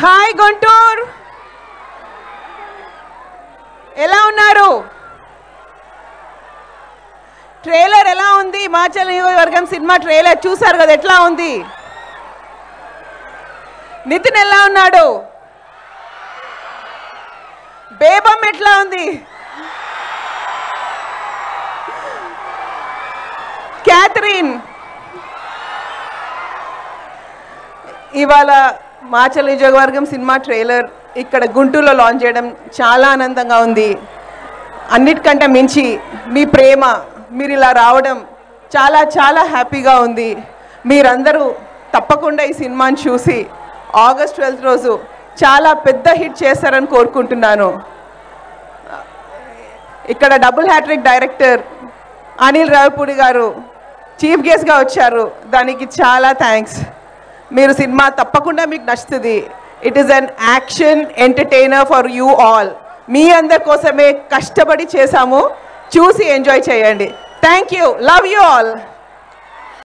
Hi Guntur. ఎలా ఉన్నారు? Trailer ఎలా ఉంది? మాచల్ నియోజకవర్గం సినిమా ట్రైలర్ చూసారు కదా ఎట్లా ఉంది? నితిన్ ఎలా ఉన్నాడు? బేబం ఎట్లా ఉంది? క్యాథరిన్. ఇవాళ మాచల్ నియోజకవర్గం సినిమా ట్రైలర్ ఇక్కడ గుంటూరులో లాంచ్ చేయడం చాలా ఆనందంగా ఉంది. అన్నిటికంటే మించి మీ ప్రేమ మీరు ఇలా రావడం చాలా చాలా హ్యాపీగా ఉంది. మీరందరూ తప్పకుండా ఈ సినిమాని చూసి ఆగస్ట్ ట్వెల్త్ రోజు చాలా పెద్ద హిట్ చేస్తారని కోరుకుంటున్నాను. ఇక్కడ double hattrick director Anil Ravipudi గారు చీఫ్ గెస్ట్గా వచ్చారు. దానికి చాలా థ్యాంక్స్ మీరు సినిమా తప్పకుండా మీకు నచ్చుతుంది. It is an action entertainer for you all మీ అందరి కోసమే కష్టపడి చేశాము. చూసి ఎంజాయ్ చేయండి. Thank you love you all